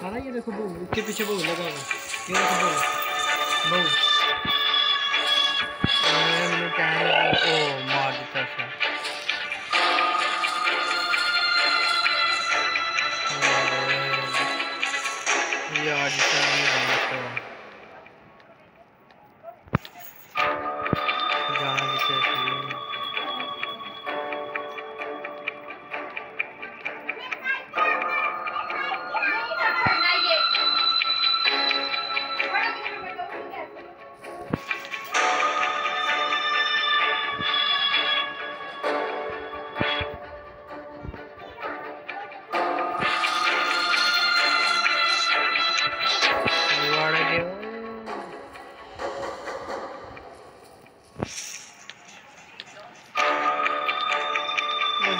کھا یہ دیکھو بہو اس کے پیچھے بہو لگا ہوا یہ دیکھو بہو بہو یار جتنا نہیں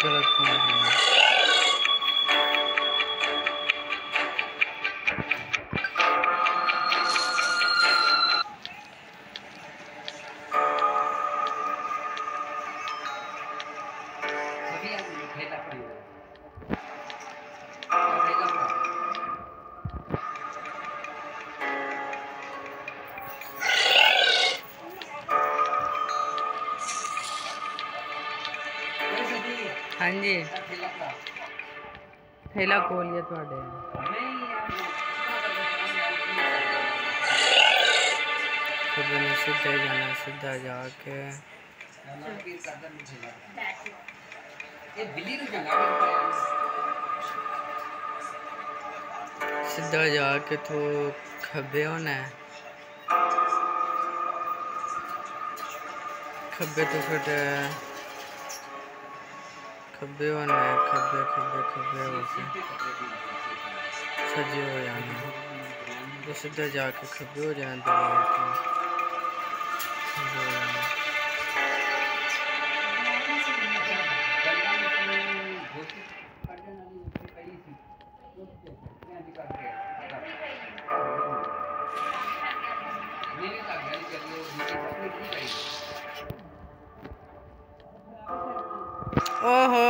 这个充了什么 ہاں جی تھیلا کھولیا تھوڑے سیدھا جانا سیدھا جا کے سیدھا جا کے تو کھبے ہونا ہے کھبے تو پھر کھبے ہونا ہے کھبے کھبے کھبے ہو کے سجے ہو جانا تو سدھا جا کے کھبے ہو جانا دوبارہ اوہو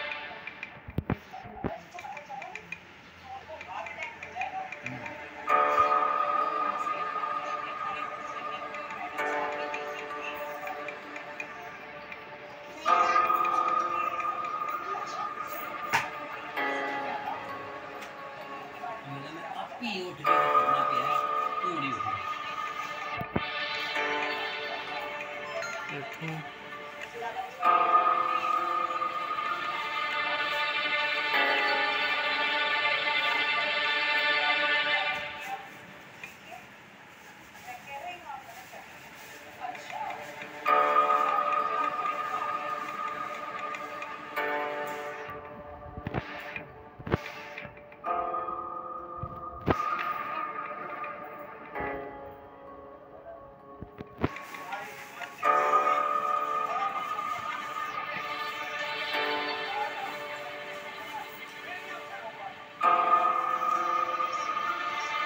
Uh,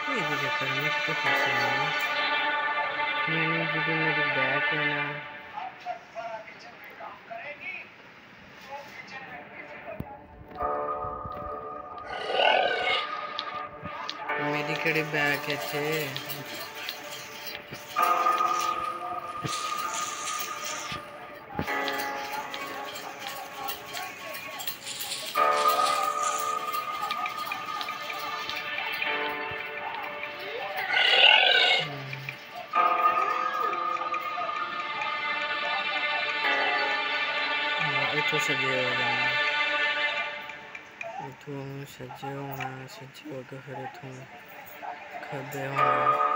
یہ بھی چکر میں تو پھنسی ہوں میں نے ویڈیو میں جو بیک ہے نا میری کڑی بیک ہے اتو سو جانا ہے اتو سجیے ہونا سوگی کھدے ہونے